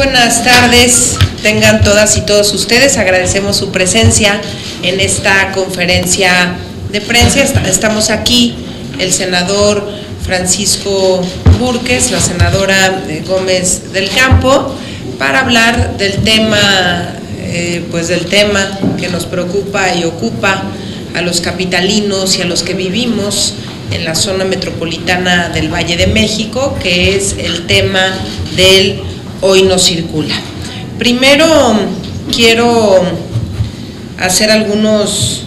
buenas tardes, tengan todas y todos ustedes. Agradecemos su presencia en esta conferencia de prensa. Estamos aquí, el senador Francisco Burques, la senadora eh, Gómez del Campo, para hablar del tema, eh, pues del tema que nos preocupa y ocupa a los capitalinos y a los que vivimos en la zona metropolitana del Valle de México, que es el tema del hoy no circula. Primero quiero hacer algunos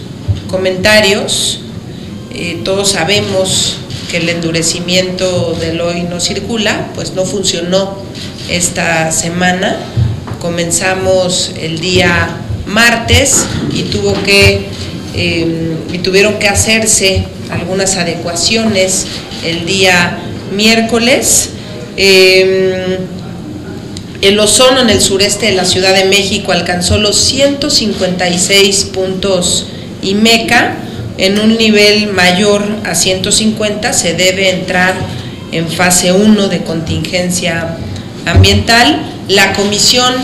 comentarios. Eh, todos sabemos que el endurecimiento del hoy no circula, pues no funcionó esta semana. Comenzamos el día martes y tuvo que eh, y tuvieron que hacerse algunas adecuaciones el día miércoles. Eh, el ozono en el sureste de la Ciudad de México alcanzó los 156 puntos y Meca en un nivel mayor a 150 se debe entrar en fase 1 de contingencia ambiental. La Comisión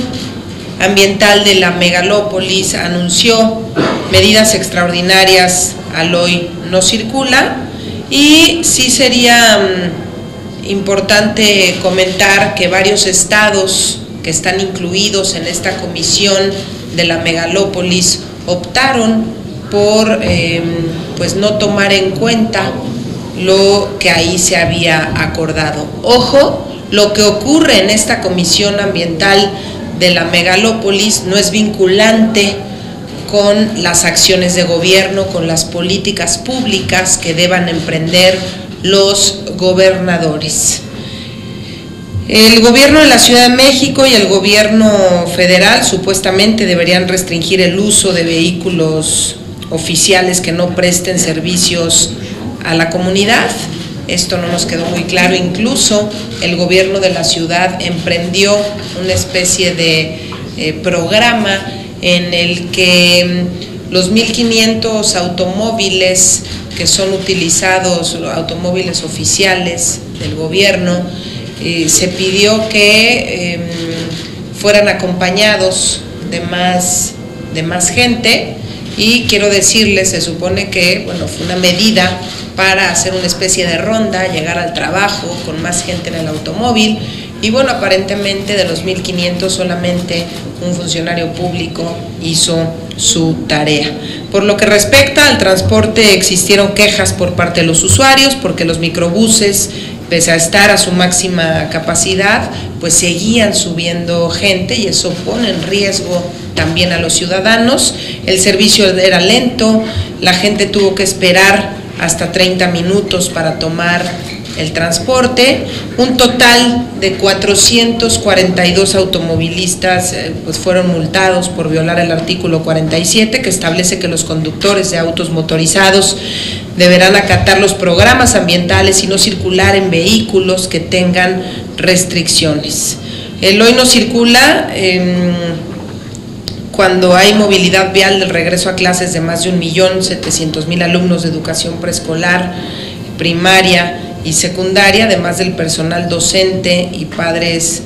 Ambiental de la Megalópolis anunció medidas extraordinarias al hoy no circula y sí sería mm, importante comentar que varios estados que están incluidos en esta comisión de la megalópolis optaron por em, pues no tomar en cuenta lo que ahí se había acordado. Ojo, lo que ocurre en esta comisión ambiental de la megalópolis no es vinculante con las acciones de gobierno, con las políticas públicas que deban emprender los gobernadores. El gobierno de la Ciudad de México y el gobierno federal supuestamente deberían restringir el uso de vehículos oficiales que no presten servicios a la comunidad. Esto no nos quedó muy claro. Incluso el gobierno de la ciudad emprendió una especie de eh, programa en el que mm, los 1.500 automóviles que son utilizados, automóviles oficiales del gobierno, eh, se pidió que em, fueran acompañados de más, de más gente. Y quiero decirles, se supone que bueno, fue una medida para hacer una especie de ronda, llegar al trabajo con más gente en el automóvil y bueno, aparentemente de los 1.500 solamente un funcionario público hizo su tarea. Por lo que respecta al transporte, existieron quejas por parte de los usuarios porque los microbuses, pese a estar a su máxima capacidad, pues seguían subiendo gente y eso pone en riesgo también a los ciudadanos. El servicio era lento, la gente tuvo que esperar hasta 30 minutos para tomar el transporte. Un total de 442 automovilistas eh, pues fueron multados por violar el artículo 47 que establece que los conductores de autos motorizados deberán acatar los programas ambientales y no circular en vehículos que tengan restricciones. El hoy no circula em, cuando hay movilidad vial del regreso a clases de más de 1.700.000 alumnos de educación preescolar, primaria, y secundaria, además del personal docente y padres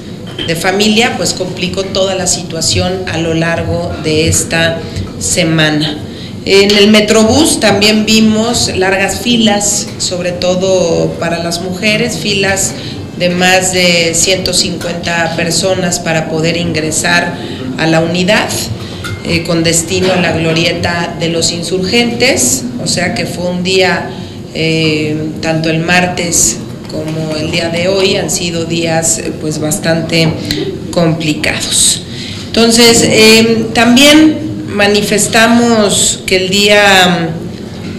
de familia, pues complicó toda la situación a lo largo de esta semana. En el Metrobús también vimos largas filas, sobre todo para las mujeres, filas de más de 150 personas para poder ingresar a la unidad eh, con destino a la glorieta de los insurgentes, o sea que fue un día eh, tanto el martes como el día de hoy han sido días eh, pues bastante complicados. Entonces, eh, también manifestamos que el día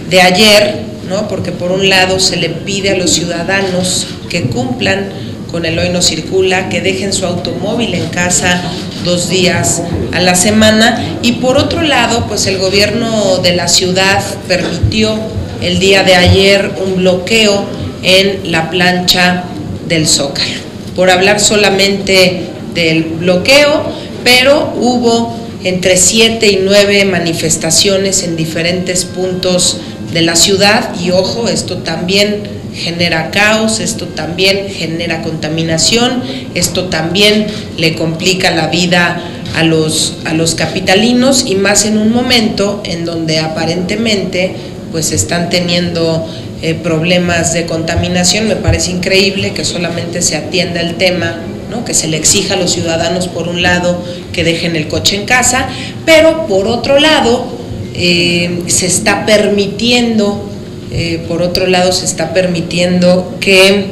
de ayer, ¿no? porque por un lado se le pide a los ciudadanos que cumplan con el hoy no circula, que dejen su automóvil en casa dos días a la semana y por otro lado, pues el gobierno de la ciudad permitió el día de ayer un bloqueo en la plancha del Zócalo. Por hablar solamente del bloqueo, pero hubo entre siete y nueve manifestaciones en diferentes puntos de la ciudad y ojo, esto también genera caos, esto también genera contaminación, esto también le complica la vida a los, a los capitalinos y más en un momento en donde aparentemente pues están teniendo eh, problemas de contaminación. Me parece increíble que solamente se atienda el tema, ¿no? que se le exija a los ciudadanos por un lado que dejen el coche en casa, pero por otro lado eh, se está permitiendo eh, por otro lado se está permitiendo que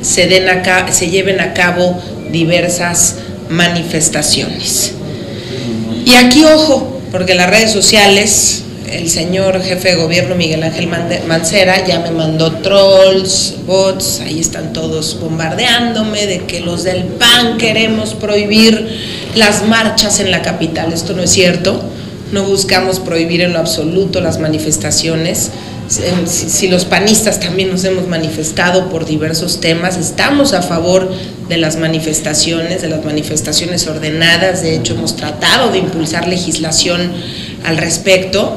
se, den acá, se lleven a cabo diversas manifestaciones. Y aquí ojo, porque las redes sociales, el señor jefe de gobierno Miguel Ángel Mancera ya me mandó trolls, bots, ahí están todos bombardeándome de que los del PAN queremos prohibir las marchas en la capital. Esto no es cierto no buscamos prohibir en lo absoluto las manifestaciones. Si, los panistas también nos hemos manifestado por diversos temas, estamos a favor de las manifestaciones, de las manifestaciones ordenadas, de hecho hemos tratado de impulsar legislación al respecto,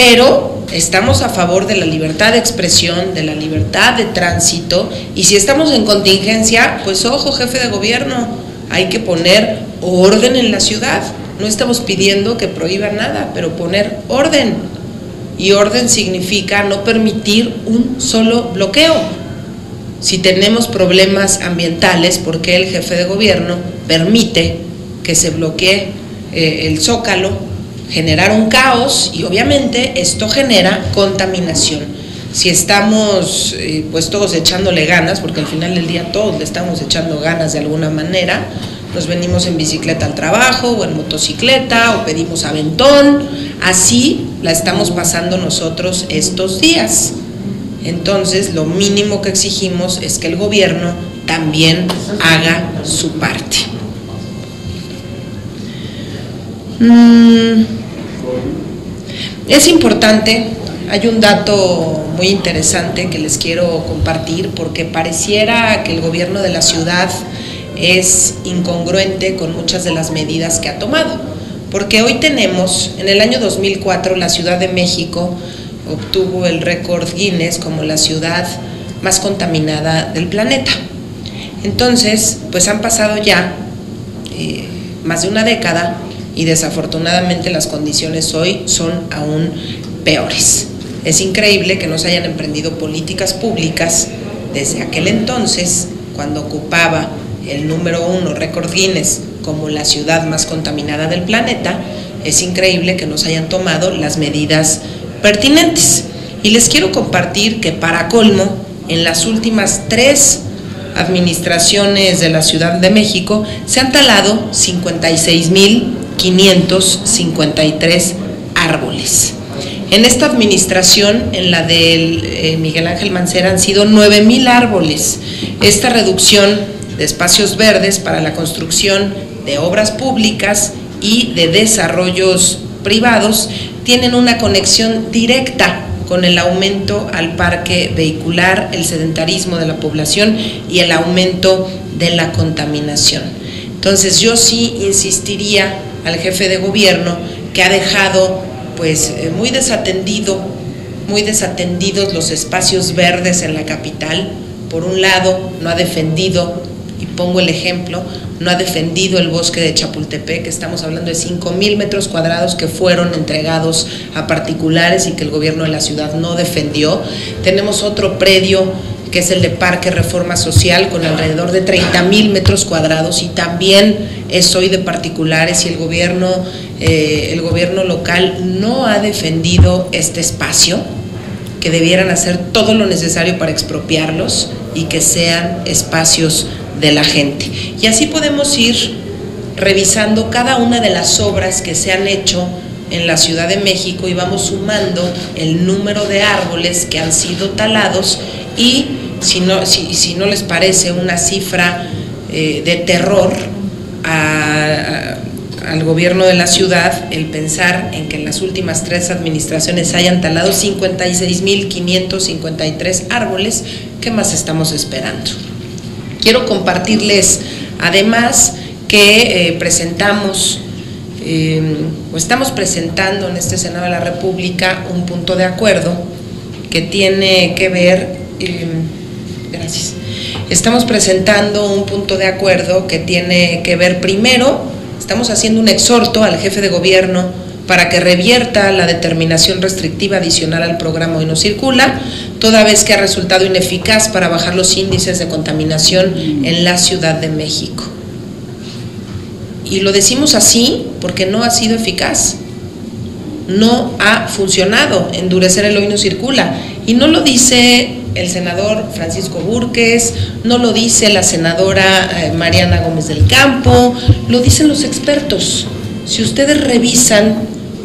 pero estamos a favor de la libertad de expresión, de la libertad de tránsito, y si estamos en contingencia, pues ojo, jefe de gobierno, hay que poner orden en la ciudad. No estamos pidiendo que prohíba nada, pero poner orden. Y orden significa no permitir un solo bloqueo. Si tenemos problemas ambientales, ¿por qué el jefe de gobierno permite que se bloquee eh, el zócalo? Generar un caos y obviamente esto genera contaminación. Si estamos eh, pues todos echándole ganas, porque al final del día todos le estamos echando ganas de alguna manera, nos venimos en bicicleta al trabajo o en motocicleta o pedimos aventón, así la estamos pasando nosotros estos días. Entonces, lo mínimo que exigimos es que el gobierno también haga su parte. Mm, es importante, hay un dato muy interesante que les quiero compartir porque pareciera que el gobierno de la ciudad es incongruente con muchas de las medidas que ha tomado. Porque hoy tenemos, en el año 2004, la Ciudad de México obtuvo el récord Guinness como la ciudad más contaminada del planeta. Entonces, pues han pasado ya eh, más de una década y desafortunadamente las condiciones hoy son aún peores. Es increíble que no se hayan emprendido políticas públicas desde aquel entonces, cuando ocupaba el número uno, récord Guinness, como la ciudad más contaminada del planeta, es increíble que nos hayan tomado las medidas pertinentes. Y les quiero compartir que para colmo, en las últimas tres administraciones de la Ciudad de México se han talado 56.553 árboles. En esta administración, en la del eh, Miguel Ángel Mancera, han sido 9.000 árboles. Esta reducción de espacios verdes para la construcción de obras públicas y de desarrollos privados tienen una conexión directa con el aumento al parque vehicular, el sedentarismo de la población y el aumento de la contaminación. Entonces yo sí insistiría al jefe de gobierno que ha dejado pues eh, muy desatendido, muy desatendidos los espacios verdes en la capital. Por un lado, no ha defendido y pongo el ejemplo, no ha defendido el bosque de Chapultepec, estamos hablando de 5 mil metros cuadrados que fueron entregados a particulares y que el gobierno de la ciudad no defendió. Tenemos otro predio que es el de Parque Reforma Social, con alrededor de 30 mil metros cuadrados y también es hoy de particulares y el gobierno, eh, el gobierno local no ha defendido este espacio, que debieran hacer todo lo necesario para expropiarlos y que sean espacios de la gente. Y así podemos ir revisando cada una de las obras que se han hecho en la Ciudad de México y vamos sumando el número de árboles que han sido talados y si no, si, no les parece una cifra eh, de terror al gobierno de la ciudad el pensar en que en las últimas tres administraciones hayan talado 56.553 árboles, ¿qué más estamos esperando? Quiero compartirles además que eh, presentamos eh, o estamos presentando en este Senado de la República un punto de acuerdo que tiene que ver eh, gracias. Estamos presentando un punto de acuerdo que tiene que ver primero, estamos haciendo un exhorto al jefe de gobierno para que revierta la determinación restrictiva adicional al programa Hoy no circula, toda vez que ha resultado ineficaz para bajar los índices de contaminación en la Ciudad de México. Y lo decimos así porque no ha sido eficaz no ha funcionado, endurecer el hoy no circula. Y no lo dice el senador Francisco Burques, no lo dice la senadora eh, Mariana Gómez del Campo, lo dicen los expertos. Si ustedes revisan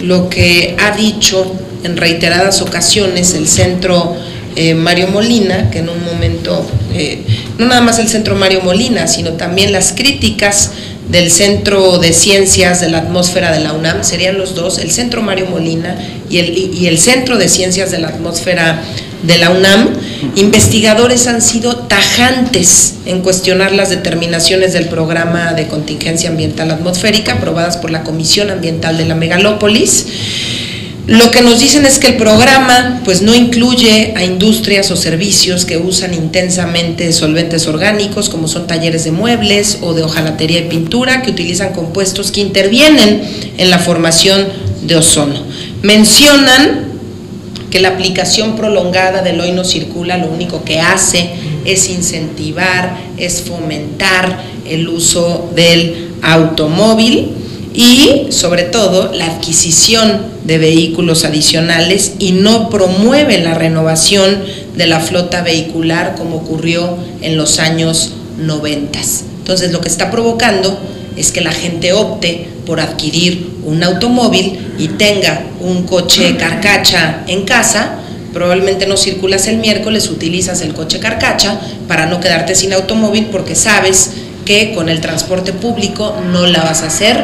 lo que ha dicho en reiteradas ocasiones el centro eh, Mario Molina, que en un momento, eh, no nada más el centro Mario Molina, sino también las críticas del Centro de Ciencias de la Atmósfera de la UNAM, serían los dos, el Centro Mario Molina y el, y el Centro de Ciencias de la Atmósfera de la UNAM, investigadores han sido tajantes en cuestionar las determinaciones del programa de contingencia ambiental atmosférica aprobadas por la Comisión Ambiental de la Megalópolis lo que nos dicen es que el programa pues no incluye a industrias o servicios que usan intensamente solventes orgánicos como son talleres de muebles o de hojalatería y pintura que utilizan compuestos que intervienen en la formación de ozono. Mencionan que la aplicación prolongada del hoy no circula lo único que hace es incentivar, es fomentar el uso del automóvil y sobre todo la adquisición de vehículos adicionales y no promueve la renovación de la flota vehicular como ocurrió en los años 90. Entonces lo que está provocando es que la gente opte por adquirir un automóvil y tenga un coche carcacha en casa, probablemente no circulas el miércoles, utilizas el coche carcacha para no quedarte sin automóvil porque sabes que con el transporte público no la vas a hacer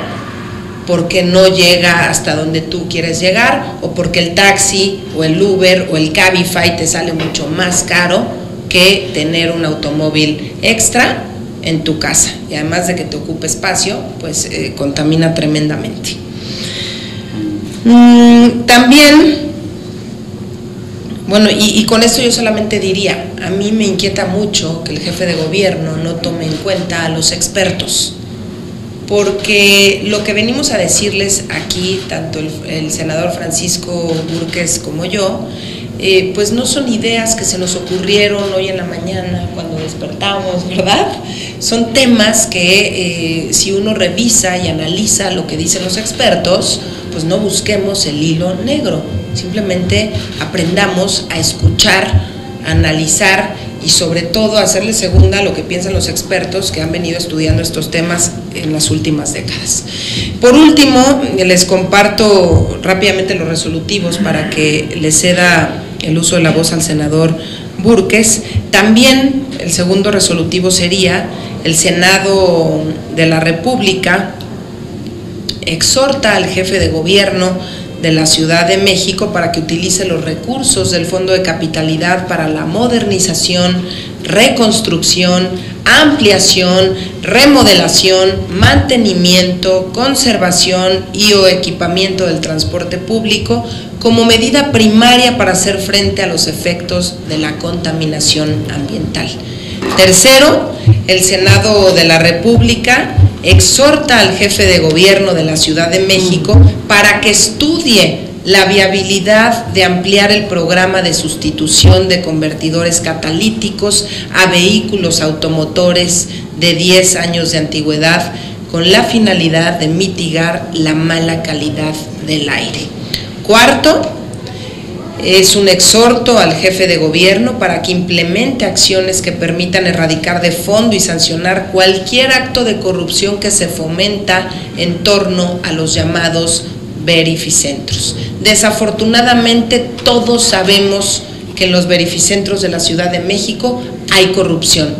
porque no llega hasta donde tú quieres llegar o porque el taxi o el Uber o el Cabify te sale mucho más caro que tener un automóvil extra en tu casa y además de que te ocupe espacio, pues eh, contamina tremendamente. Mm, también, bueno, y, con esto yo solamente diría, a mí me inquieta mucho que el jefe de gobierno no tome en cuenta a los expertos porque lo que venimos a decirles aquí, tanto el, senador Francisco Burques como yo, eh, pues no son ideas que se nos ocurrieron hoy en la mañana cuando despertamos, ¿verdad? Son temas que eh, si uno revisa y analiza lo que dicen los expertos, pues no busquemos el hilo negro, simplemente aprendamos a escuchar, a analizar y sobre todo hacerle segunda a lo que piensan los expertos que han venido estudiando estos temas en las últimas décadas. Por último, les comparto rápidamente los resolutivos para que le ceda el uso de la voz al senador Burques. También el segundo resolutivo sería el Senado de la República exhorta al jefe de gobierno de la Ciudad de México para que utilice los recursos del Fondo de Capitalidad para la modernización, reconstrucción, ampliación, remodelación, mantenimiento, conservación y o equipamiento del transporte público como medida primaria para hacer frente a los efectos de la contaminación ambiental. Tercero, el Senado de la República exhorta al jefe de gobierno de la Ciudad de México para que estudie la viabilidad de ampliar el programa de sustitución de convertidores catalíticos a vehículos automotores de 10 años de antigüedad con la finalidad de mitigar la mala calidad del aire. Cuarto, es un exhorto al jefe de gobierno para que implemente acciones que permitan erradicar de fondo y sancionar cualquier acto de corrupción que se fomenta en torno a los llamados verificentros. Desafortunadamente todos sabemos que en los verificentros de la Ciudad de México hay corrupción.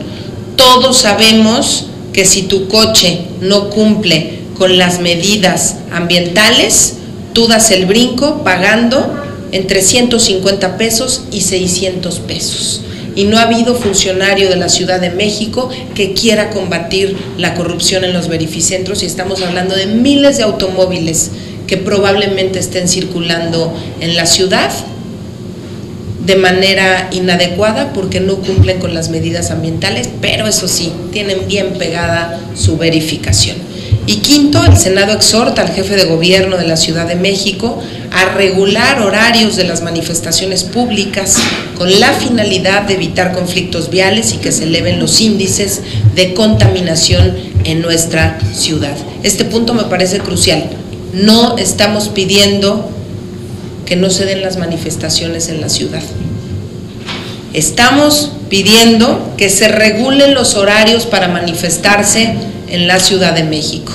Todos sabemos que si tu coche no cumple con las medidas ambientales, tú das el brinco pagando entre 150 pesos y 600 pesos. Y no ha habido funcionario de la Ciudad de México que quiera combatir la corrupción en los verificentros y estamos hablando de miles de automóviles que probablemente estén circulando en la ciudad de manera inadecuada porque no cumplen con las medidas ambientales, pero eso sí, tienen bien pegada su verificación. Y quinto, el Senado exhorta al jefe de gobierno de la Ciudad de México a regular horarios de las manifestaciones públicas con la finalidad de evitar conflictos viales y que se eleven los índices de contaminación en nuestra ciudad. Este punto me parece crucial. No estamos pidiendo que no se den las manifestaciones en la ciudad. Estamos pidiendo que se regulen los horarios para manifestarse en la Ciudad de México.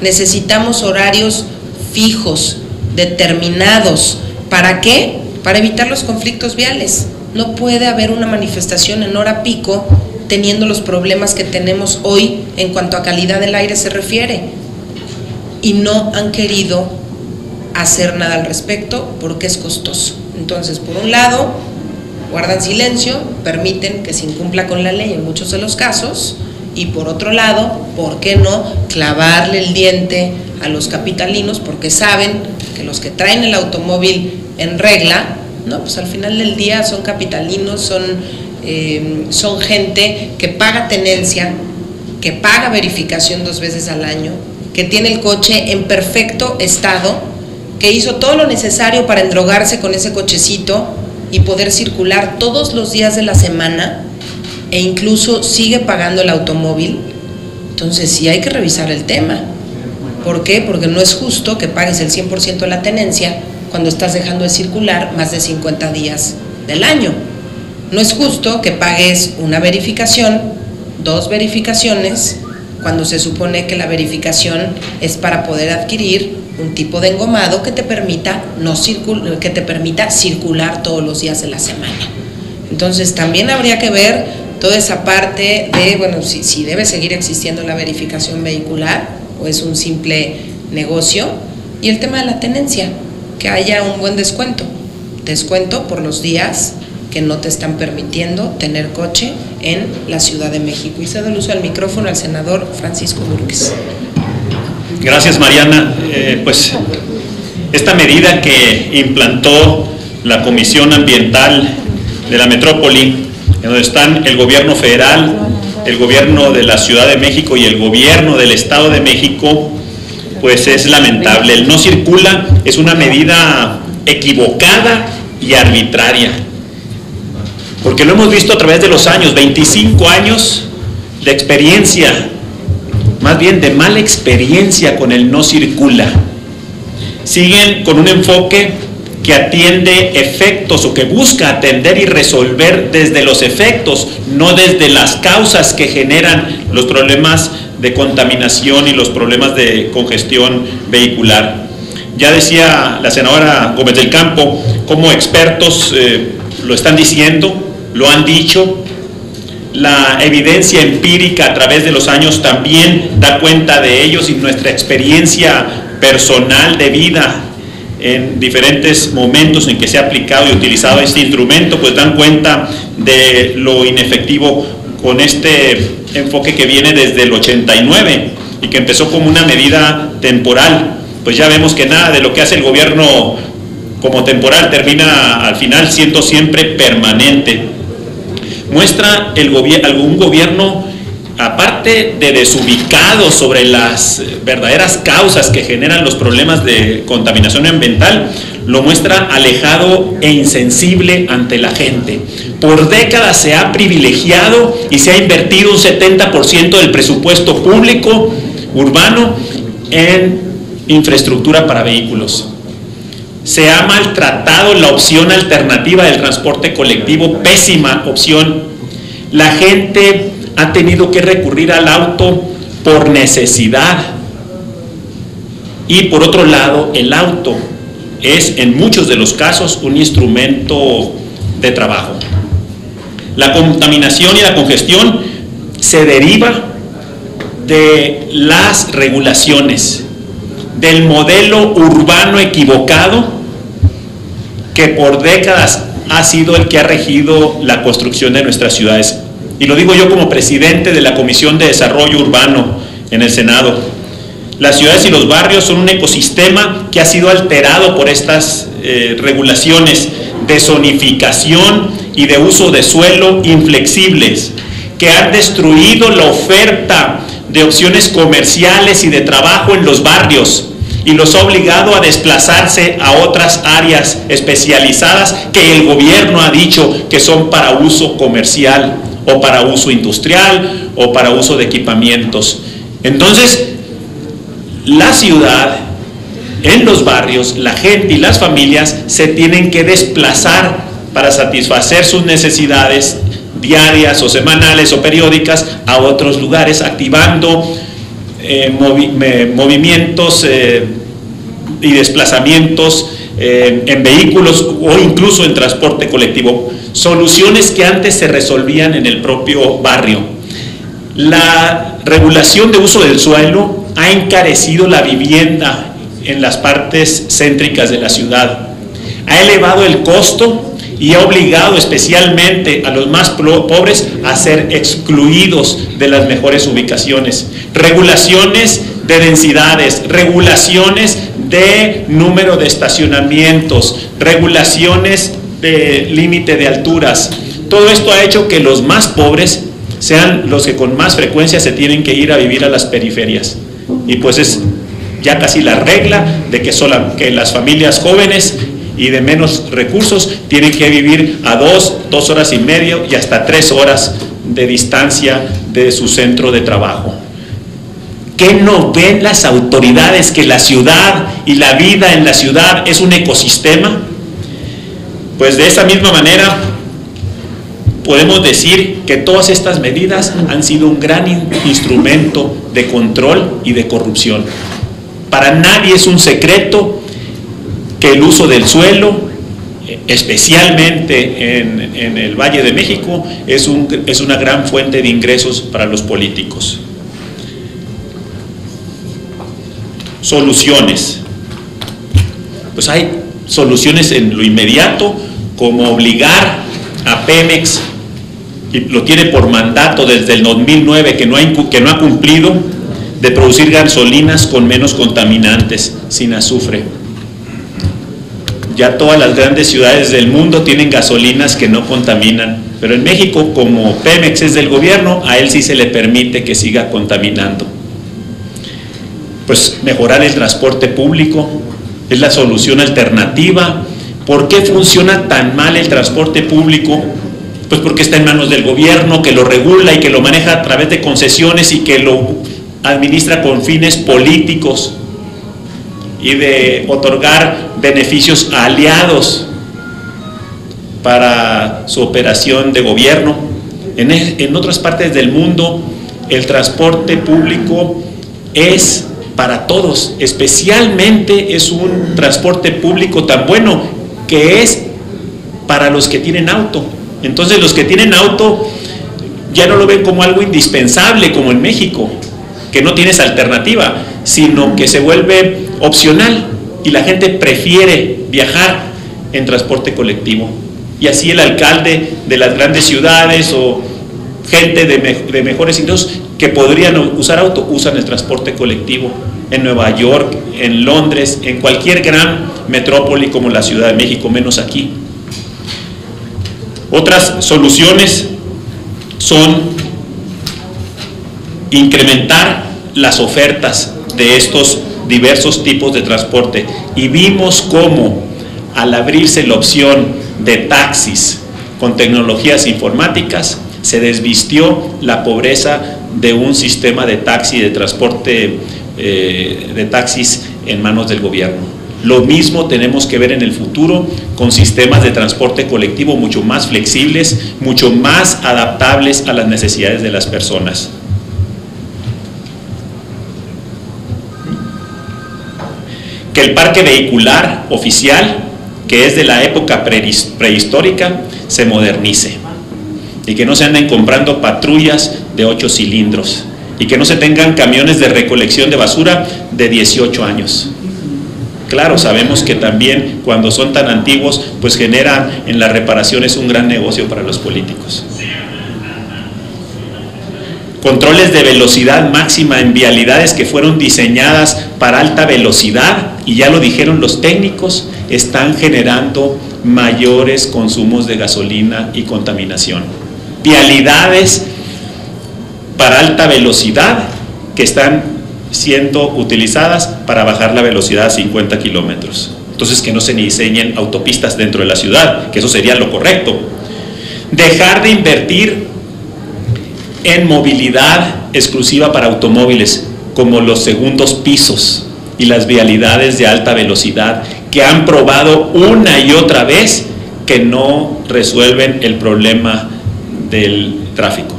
Necesitamos horarios fijos, determinados. ¿Para qué? Para evitar los conflictos viales. No puede haber una manifestación en hora pico teniendo los problemas que tenemos hoy en cuanto a calidad del aire se refiere. Y no han querido hacer nada al respecto porque es costoso. Entonces, por un lado, guardan silencio, permiten que se incumpla con la ley en muchos de los casos, y por otro lado, ¿por qué no clavarle el diente a los capitalinos? Porque saben que los que traen el automóvil en regla, no, pues al final del día son capitalinos, son, eh, son gente que paga tenencia, que paga verificación dos veces al año, que tiene el coche en perfecto estado, que hizo todo lo necesario para endrogarse con ese cochecito y poder circular todos los días de la semana e incluso sigue pagando el automóvil, entonces sí hay que revisar el tema. ¿Por qué? Porque no es justo que pagues el 100% de la tenencia cuando estás dejando de circular más de 50 días del año. No es justo que pagues una verificación, dos verificaciones, cuando se supone que la verificación es para poder adquirir un tipo de engomado que te permita, no que te permita circular todos los días de la semana. Entonces también habría que ver toda esa parte de, bueno, si, si debe seguir existiendo la verificación vehicular o es un simple negocio, y el tema de la tenencia, que haya un buen descuento, descuento por los días que no te están permitiendo tener coche en la Ciudad de México. Y cedo el uso del micrófono al senador Francisco Burques. Gracias, Mariana. Eh, pues esta medida que implantó la Comisión Ambiental de la Metrópoli en donde están el gobierno federal, el gobierno de la Ciudad de México y el gobierno del Estado de México, pues es lamentable. El no circula es una medida equivocada y arbitraria. Porque lo hemos visto a través de los años, 25 años de experiencia, más bien de mala experiencia con el no circula. Siguen con un enfoque que atiende efectos o que busca atender y resolver desde los efectos, no desde las causas que generan los problemas de contaminación y los problemas de congestión vehicular. Ya decía la senadora Gómez del Campo, como expertos eh, lo están diciendo, lo han dicho, la evidencia empírica a través de los años también da cuenta de ellos y nuestra experiencia personal de vida en diferentes momentos en que se ha aplicado y utilizado este instrumento, pues dan cuenta de lo inefectivo con este enfoque que viene desde el 89 y que empezó como una medida temporal. Pues ya vemos que nada de lo que hace el gobierno como temporal termina al final siendo siempre permanente. Muestra el algún gobierno aparte de desubicado sobre las verdaderas causas que generan los problemas de contaminación ambiental, lo muestra alejado e insensible ante la gente. Por décadas se ha privilegiado y se ha invertido un 70% del presupuesto público urbano en infraestructura para vehículos. Se ha maltratado la opción alternativa del transporte colectivo, pésima opción. La gente ha tenido que recurrir al auto por necesidad. Y por otro lado, el auto es en muchos de los casos un instrumento de trabajo. La contaminación y la congestión se deriva de las regulaciones, del modelo urbano equivocado que por décadas ha sido el que ha regido la construcción de nuestras ciudades y lo digo yo como presidente de la Comisión de Desarrollo Urbano en el Senado. Las ciudades y los barrios son un ecosistema que ha sido alterado por estas eh, regulaciones de zonificación y de uso de suelo inflexibles, que han destruido la oferta de opciones comerciales y de trabajo en los barrios y los ha obligado a desplazarse a otras áreas especializadas que el gobierno ha dicho que son para uso comercial o para uso industrial o para uso de equipamientos. Entonces, la ciudad, en los barrios, la gente y las familias se tienen que desplazar para satisfacer sus necesidades diarias o semanales o periódicas a otros lugares, activando eh, movimientos eh, y desplazamientos eh, en vehículos o incluso en transporte colectivo. Soluciones que antes se resolvían en el propio barrio. La regulación de uso del suelo ha encarecido la vivienda en las partes céntricas de la ciudad. Ha elevado el costo y ha obligado especialmente a los más pobres a ser excluidos de las mejores ubicaciones. Regulaciones de densidades, regulaciones de número de estacionamientos, regulaciones de límite de alturas. Todo esto ha hecho que los más pobres sean los que con más frecuencia se tienen que ir a vivir a las periferias. Y pues es ya casi la regla de que, solo, que las familias jóvenes y de menos recursos tienen que vivir a dos, dos horas y medio y hasta tres horas de distancia de su centro de trabajo. ¿Qué no ven las autoridades que la ciudad y la vida en la ciudad es un ecosistema? Pues de esa misma manera podemos decir que todas estas medidas han sido un gran instrumento de control y de corrupción. Para nadie es un secreto que el uso del suelo, especialmente en, el Valle de México, es, es una gran fuente de ingresos para los políticos. Soluciones. Pues hay soluciones en lo inmediato, como obligar a Pemex, y lo tiene por mandato desde el 2009 que no, que no ha cumplido, de producir gasolinas con menos contaminantes, sin azufre ya todas las grandes ciudades del mundo tienen gasolinas que no contaminan, pero en México, como Pemex es del gobierno, a él sí se le permite que siga contaminando. Pues mejorar el transporte público es la solución alternativa. ¿Por qué funciona tan mal el transporte público? Pues porque está en manos del gobierno, que lo regula y que lo maneja a través de concesiones y que lo administra con fines políticos y de otorgar beneficios a aliados para su operación de gobierno. En, en otras partes del mundo el transporte público es para todos, especialmente es un transporte público tan bueno que es para los que tienen auto. Entonces los que tienen auto ya no lo ven como algo indispensable como en México, que no tienes alternativa, sino que se vuelve opcional y la gente prefiere viajar en transporte colectivo. Y así el alcalde de las grandes ciudades o gente de, mejores ingresos que podrían usar auto, usan el transporte colectivo en Nueva York, en Londres, en cualquier gran metrópoli como la Ciudad de México, menos aquí. Otras soluciones son incrementar las ofertas de estos diversos tipos de transporte y vimos cómo al abrirse la opción de taxis con tecnologías informáticas se desvistió la pobreza de un sistema de taxi de transporte eh, de taxis en manos del gobierno. Lo mismo tenemos que ver en el futuro con sistemas de transporte colectivo mucho más flexibles, mucho más adaptables a las necesidades de las personas. que el parque vehicular oficial, que es de la época prehistórica, se modernice y que no se anden comprando patrullas de 8 cilindros y que no se tengan camiones de recolección de basura de 18 años. Claro, sabemos que también cuando son tan antiguos, pues generan en las reparaciones un gran negocio para los políticos controles de velocidad máxima en vialidades que fueron diseñadas para alta velocidad y ya lo dijeron los técnicos, están generando mayores consumos de gasolina y contaminación. Vialidades para alta velocidad que están siendo utilizadas para bajar la velocidad a 50 kilómetros. Entonces que no se diseñen autopistas dentro de la ciudad, que eso sería lo correcto. Dejar de invertir en movilidad exclusiva para automóviles, como los segundos pisos y las vialidades de alta velocidad, que han probado una y otra vez que no resuelven el problema del tráfico.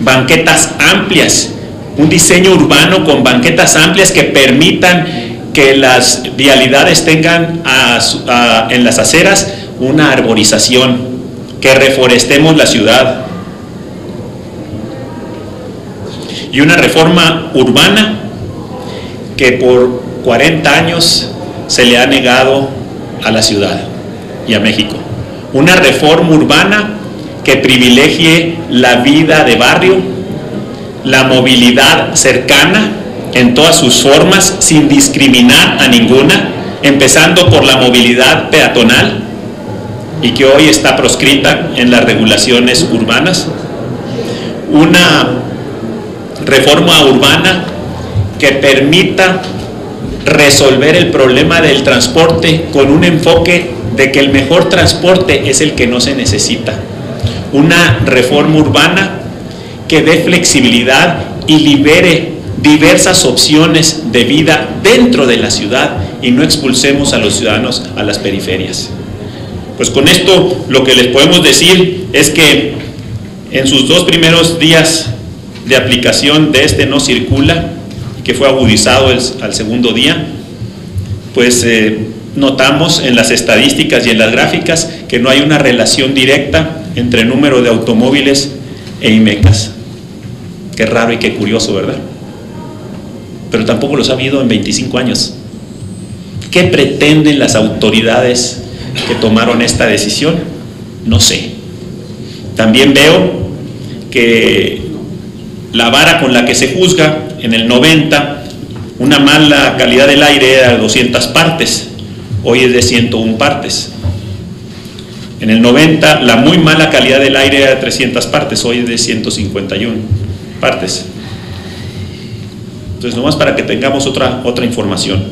Banquetas amplias, un diseño urbano con banquetas amplias que permitan que las vialidades tengan en las aceras una arborización, que reforestemos la ciudad. Y una reforma urbana que por 40 años se le ha negado a la ciudad y a México. Una reforma urbana que privilegie la vida de barrio, la movilidad cercana en todas sus formas, sin discriminar a ninguna, empezando por la movilidad peatonal y que hoy está proscrita en las regulaciones urbanas. Una reforma urbana que permita resolver el problema del transporte con un enfoque de que el mejor transporte es el que no se necesita. Una reforma urbana que dé flexibilidad y libere diversas opciones de vida dentro de la ciudad y no expulsemos a los ciudadanos a las periferias. Pues con esto lo que les podemos decir es que en sus dos primeros días de aplicación de este no circula, que fue agudizado al segundo día, pues eh, notamos en las estadísticas y en las gráficas que no hay una relación directa entre número de automóviles e IMECAS. Qué raro y qué curioso, ¿verdad? Pero tampoco los ha habido en 25 años. ¿Qué pretenden las autoridades que tomaron esta decisión? No sé. También veo que la vara con la que se juzga en el 90, una mala calidad del aire era de 200 partes, hoy es de 101 partes. En el 90, la muy mala calidad del aire era de 300 partes, hoy es de 151 partes. Entonces, nomás para que tengamos otra, otra información.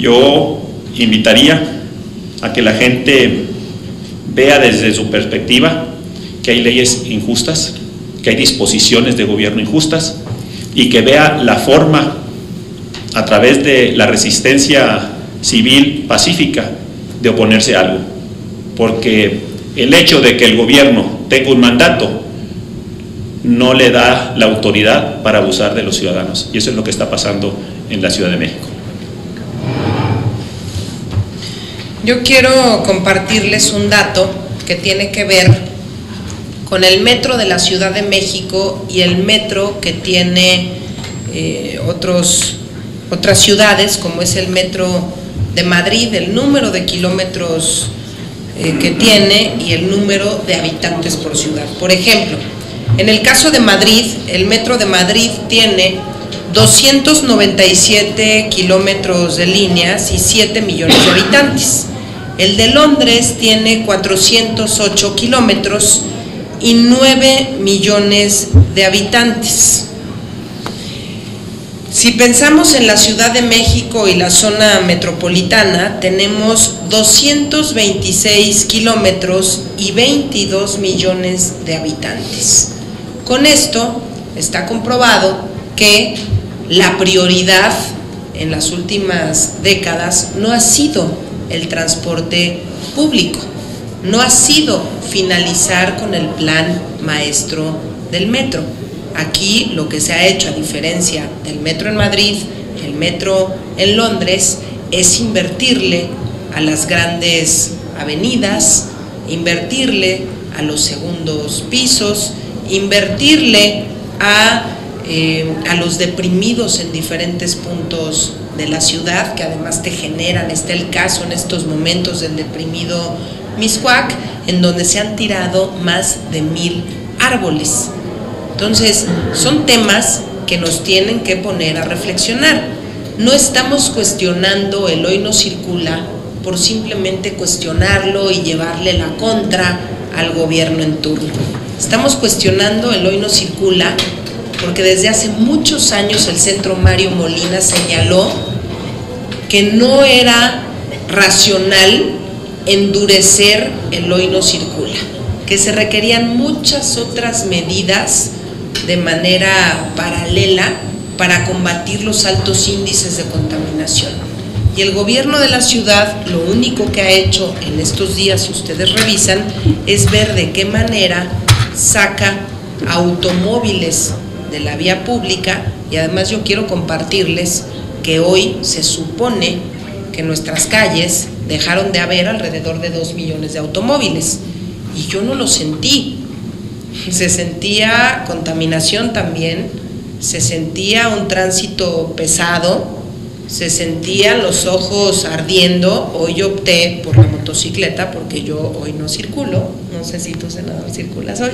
Yo invitaría a que la gente vea desde su perspectiva que hay leyes injustas, que hay disposiciones de gobierno injustas y que vea la forma a través de la resistencia civil pacífica de oponerse a algo. Porque el hecho de que el gobierno tenga un mandato no le da la autoridad para abusar de los ciudadanos. Y eso es lo que está pasando en la Ciudad de México. Yo quiero compartirles un dato que tiene que ver con el metro de la Ciudad de México y el metro que tiene eh, otros, otras ciudades, como es el metro de Madrid, el número de kilómetros eh, que tiene y el número de habitantes por ciudad. Por ejemplo, en el caso de Madrid, el metro de Madrid tiene 297 kilómetros de líneas y 7 millones de habitantes. El de Londres tiene 408 kilómetros y 9 millones de habitantes. Si pensamos en la Ciudad de México y la zona metropolitana, tenemos 226 kilómetros y 22 millones de habitantes. Con esto está comprobado que la prioridad en las últimas décadas no ha sido el transporte público, no ha sido finalizar con el plan maestro del metro. Aquí lo que se ha hecho, a diferencia del metro en Madrid, el metro en Londres, es invertirle a las grandes avenidas, invertirle a los segundos pisos, invertirle a, eh, a los deprimidos en diferentes puntos de la ciudad, que además te generan, está el caso en estos momentos del deprimido Miscuac, en donde se han tirado más de mil árboles. Entonces, son temas que nos tienen que poner a reflexionar. No estamos cuestionando el hoy no circula por simplemente cuestionarlo y llevarle la contra al gobierno en turno. Estamos cuestionando el hoy no circula porque desde hace muchos años el centro Mario Molina señaló que no era racional endurecer el hoy no circula, que se requerían muchas otras medidas de manera paralela para combatir los altos índices de contaminación. Y el gobierno de la ciudad lo único que ha hecho en estos días, si ustedes revisan, es ver de qué manera saca automóviles de la vía pública y además yo quiero compartirles que hoy se supone que nuestras calles dejaron de haber alrededor de 2 millones de automóviles y yo no lo sentí. Se sentía contaminación también, se sentía un tránsito pesado, se sentían los ojos ardiendo. Hoy yo opté por la motocicleta porque yo hoy no circulo, no sé si tú senador circulas hoy,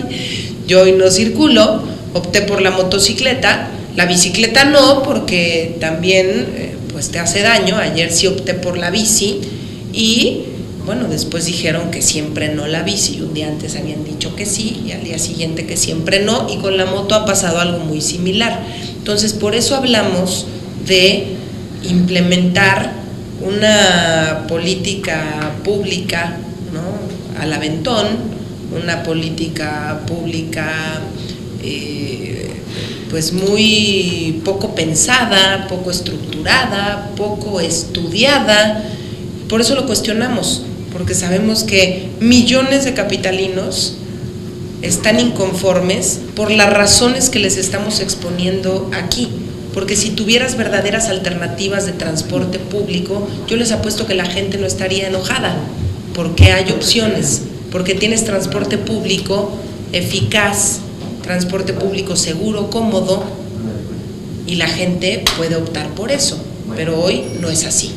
yo hoy no circulo, opté por la motocicleta, la bicicleta no porque también eh, pues te hace daño, ayer sí opté por la bici y bueno, después dijeron que siempre no la bici, un día antes habían dicho que sí y al día siguiente que siempre no, y con la moto ha pasado algo muy similar. Entonces, por eso hablamos de implementar una política pública, ¿no? Al aventón, una política pública eh, pues muy poco pensada, poco estructurada, poco estudiada. Por eso lo cuestionamos, porque sabemos que millones de capitalinos están inconformes por las razones que les estamos exponiendo aquí. Porque si tuvieras verdaderas alternativas de transporte público, yo les apuesto que la gente no estaría enojada, porque hay opciones, porque tienes transporte público eficaz, transporte público seguro, cómodo, y la gente puede optar por eso, pero hoy no es así.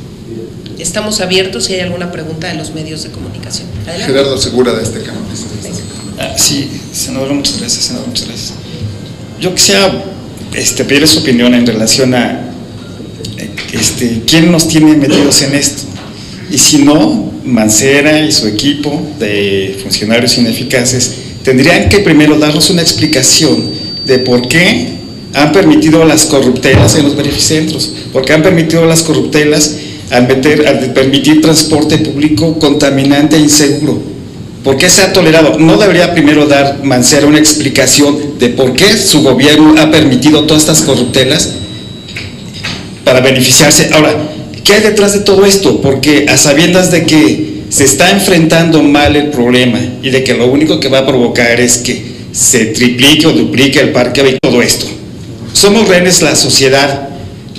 Estamos abiertos si hay alguna pregunta de los medios de comunicación. Gerardo Segura de este canal. Ah, sí, senador, muchas gracias, senador, muchas gracias. Yo quisiera este, pedirle su opinión en relación a este, quién nos tiene metidos en esto. Y si no, Mancera y su equipo de funcionarios ineficaces tendrían que primero darnos una explicación de por qué han permitido las corruptelas en los beneficentros, por qué han permitido las corruptelas al, meter, al permitir transporte público contaminante e inseguro. ¿Por qué se ha tolerado? ¿No debería primero dar Mancera una explicación de por qué su gobierno ha permitido todas estas corruptelas para beneficiarse? Ahora, ¿qué hay detrás de todo esto? Porque a sabiendas de que se está enfrentando mal el problema y de que lo único que va a provocar es que se triplique o duplique el parque y todo esto. Somos rehenes la sociedad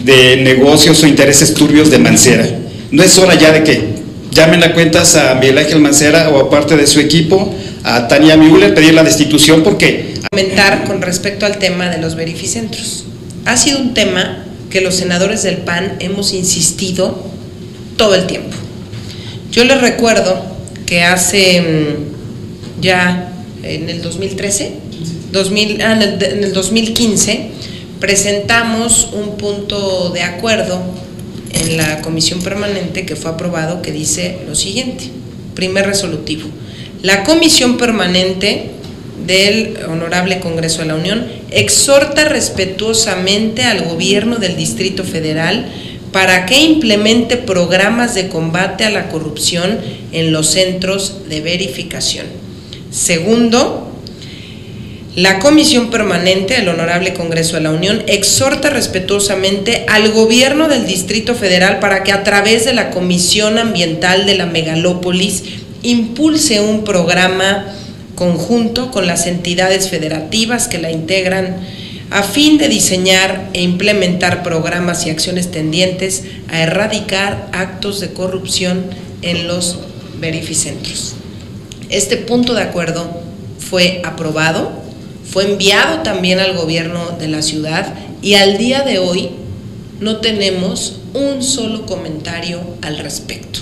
de negocios o intereses turbios de Mancera. No es hora ya de que llamen a cuentas a Miguel Ángel Mancera o a parte de su equipo, a Tania Müller, pedir la destitución porque... Comentar con respecto al tema de los verificentros. Ha sido un tema que los senadores del PAN hemos insistido todo el tiempo. Yo les recuerdo que hace mm, ya en el 2013, 2000, ah, en, el, en el 2015, presentamos un punto de acuerdo en la comisión permanente que fue aprobado que dice lo siguiente, primer resolutivo, la comisión permanente del Honorable Congreso de la Unión exhorta respetuosamente al gobierno del Distrito Federal para que implemente programas de combate a la corrupción en los centros de verificación. Segundo, la Comisión Permanente del Honorable Congreso de la Unión exhorta respetuosamente al gobierno del Distrito Federal para que a través de la Comisión Ambiental de la Megalópolis impulse un programa conjunto con las entidades federativas que la integran a fin de diseñar e implementar programas y acciones tendientes a erradicar actos de corrupción en los verificentros. Este punto de acuerdo fue aprobado, fue enviado también al gobierno de la ciudad y al día de hoy no tenemos un solo comentario al respecto.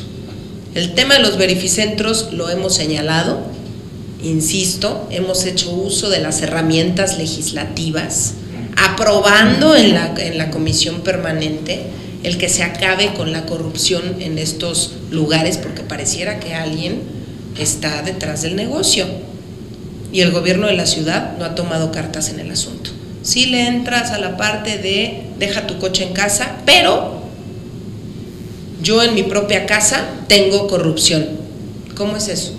El tema de los verificentros lo hemos señalado, insisto, hemos hecho uso de las herramientas legislativas, aprobando en la, en la comisión permanente el que se acabe con la corrupción en estos lugares, porque pareciera que alguien está detrás del negocio. Y el gobierno de la ciudad no ha tomado cartas en el asunto. Sí le entras a la parte de deja tu coche en casa, pero yo en mi propia casa tengo corrupción. ¿Cómo es eso?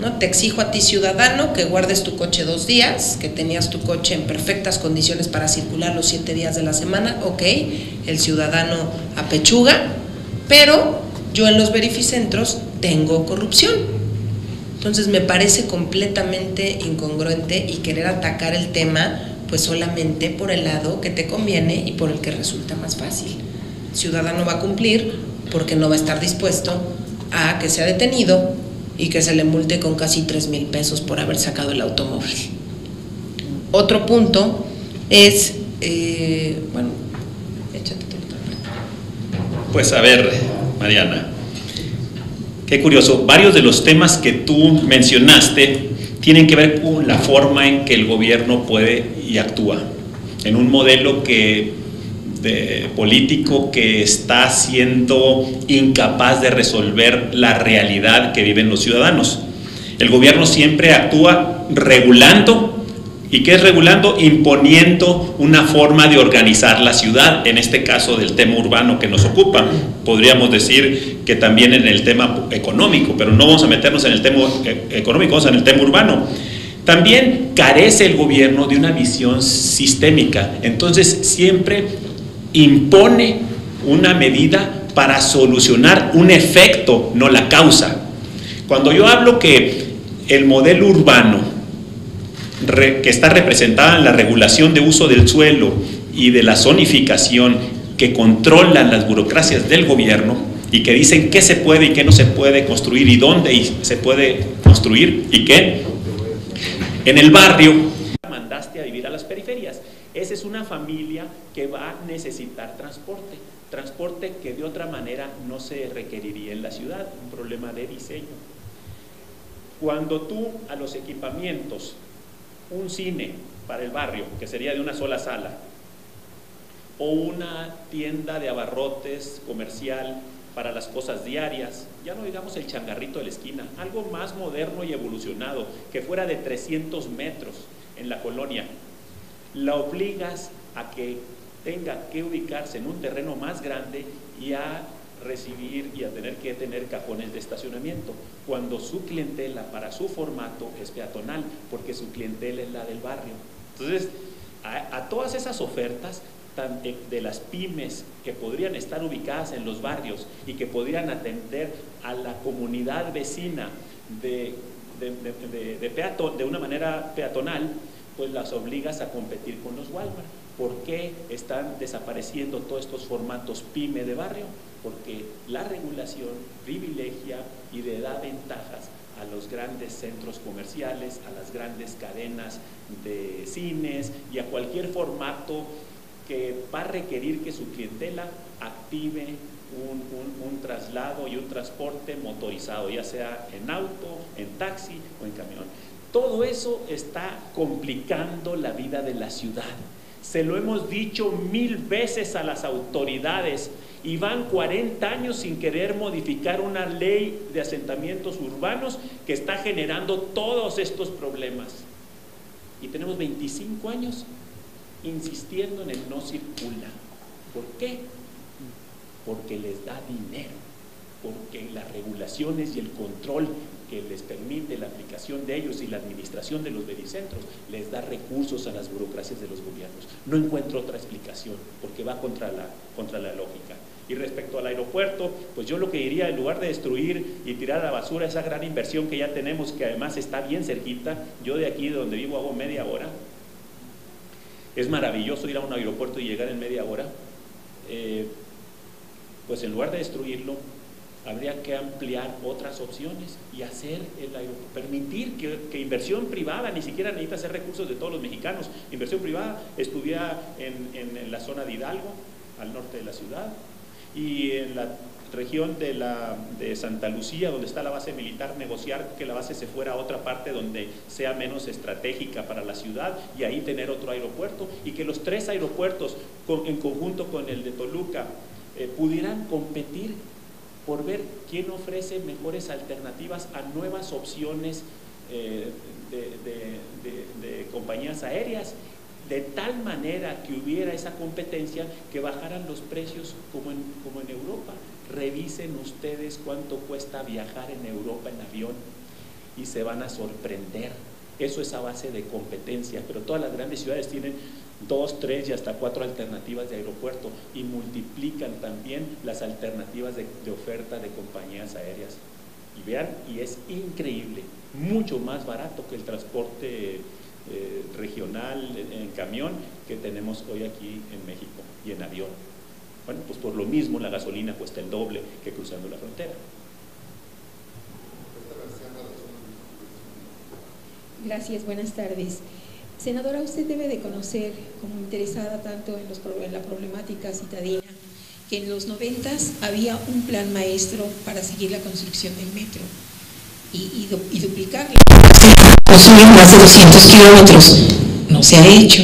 ¿No? Te exijo a ti ciudadano que guardes tu coche dos días, que tenías tu coche en perfectas condiciones para circular los siete días de la semana, ok, el ciudadano apechuga, pero yo en los verificentros tengo corrupción. Entonces me parece completamente incongruente y querer atacar el tema pues solamente por el lado que te conviene y por el que resulta más fácil. Ciudadano va a cumplir porque no va a estar dispuesto a que sea detenido y que se le multe con casi 3 mil pesos por haber sacado el automóvil. Otro punto es, eh, bueno, échate tú. Pues a ver, Mariana, Qué curioso, varios de los temas que tú mencionaste tienen que ver con la forma en que el gobierno puede y actúa, en un modelo que político que está siendo incapaz de resolver la realidad que viven los ciudadanos. El gobierno siempre actúa regulando ¿Y qué es regulando? Imponiendo una forma de organizar la ciudad, en este caso del tema urbano que nos ocupa. Podríamos decir que también en el tema económico, pero no vamos a meternos en el tema eh, económico, vamos en el tema urbano. También carece el gobierno de una visión sistémica, entonces siempre impone una medida para solucionar un efecto, no la causa. Cuando yo hablo que el modelo urbano que está representada en la regulación de uso del suelo y de la zonificación que controlan las burocracias del gobierno y que dicen qué se puede y qué no se puede construir y dónde se puede construir y qué. En el barrio mandaste a vivir a las periferias. Esa es una familia que va a necesitar transporte, transporte que de otra manera no se requeriría en la ciudad, un problema de diseño. Cuando tú a los equipamientos un cine para el barrio, que sería de una sola sala, o una tienda de abarrotes comercial para las cosas diarias, ya no digamos el changarrito de la esquina, algo más moderno y evolucionado, que fuera de 300 metros en la colonia, la obligas a que tenga que ubicarse en un terreno más grande y a recibir y a tener que tener cajones de estacionamiento, cuando su clientela para su formato es peatonal, porque su clientela es la del barrio. Entonces, a, todas esas ofertas de, las pymes que podrían estar ubicadas en los barrios y que podrían atender a la comunidad vecina de, de, de una manera peatonal, pues las obligas a competir con los Walmart. ¿Por qué están desapareciendo todos estos formatos pyme de barrio? Porque la regulación privilegia y le da ventajas a los grandes centros comerciales, a las grandes cadenas de cines y a cualquier formato que va a requerir que su clientela active un, un, traslado y un transporte motorizado, ya sea en auto, en taxi o en camión. Todo eso está complicando la vida de la ciudad. Se lo hemos dicho mil veces a las autoridades y van 40 años sin querer modificar una ley de asentamientos urbanos que está generando todos estos problemas. Y tenemos 25 años insistiendo en el no circula. ¿Por qué? Porque les da dinero, porque las regulaciones y el control que les permite la aplicación de ellos y la administración de los vericentros les da recursos a las burocracias de los gobiernos. No encuentro otra explicación porque va contra la, contra la lógica. Y respecto al aeropuerto, pues yo lo que diría, en lugar de destruir y tirar a la basura esa gran inversión que ya tenemos, que además está bien cerquita, yo de aquí de donde vivo hago media hora, es maravilloso ir a un aeropuerto y llegar en media hora, eh, pues en lugar de destruirlo, habría que ampliar otras opciones y hacer el aeropuerto, permitir que, inversión privada, ni siquiera necesita hacer recursos de todos los mexicanos, inversión privada estuviera en, la zona de Hidalgo, al norte de la ciudad, y en la región de, la, de Santa Lucía, donde está la base militar, negociar que la base se fuera a otra parte donde sea menos estratégica para la ciudad y ahí tener otro aeropuerto y que los tres aeropuertos en conjunto con el de Toluca eh, pudieran competir por ver quién ofrece mejores alternativas a nuevas opciones eh, de, compañías aéreas, de tal manera que hubiera esa competencia que bajaran los precios como en, como en Europa. Revisen ustedes cuánto cuesta viajar en Europa en avión y se van a sorprender. Eso es a base de competencia, pero todas las grandes ciudades tienen dos, tres y hasta cuatro alternativas de aeropuerto y multiplican también las alternativas de, oferta de compañías aéreas. Y vean, y es increíble, mucho más barato que el transporte eh, regional en, camión que tenemos hoy aquí en México y en avión. Bueno, pues por lo mismo la gasolina cuesta el doble que cruzando la frontera. Gracias, buenas tardes. Senadora, usted debe de conocer, como interesada tanto en, los, la problemática citadina, que en los noventas había un plan maestro para seguir la construcción del metro y, y, duplicarla. Construir más de 200 kilómetros. No se ha hecho,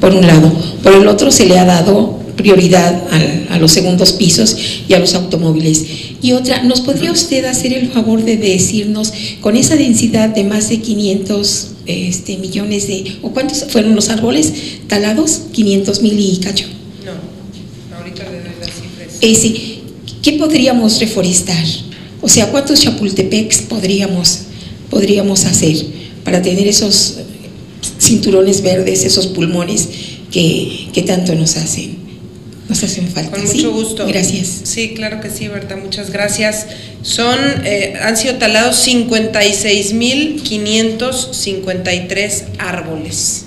por un lado. Por el otro se le ha dado prioridad a, a, los segundos pisos y a los automóviles. Y otra, ¿nos podría usted hacer el favor de decirnos, con esa densidad de más de 500 este, millones de, o cuántos fueron los árboles talados, 500 mil y cacho. No, ahorita le doy las cifras. Ese, ¿Qué podríamos reforestar? O sea, ¿cuántos chapultepecs podríamos, podríamos hacer para tener esos cinturones verdes, esos pulmones que, que tanto nos hacen? Nos hacen falta. Con mucho gusto. Gracias. Sí, claro que sí, Berta, muchas gracias. Son, eh, han sido talados 56.553 árboles.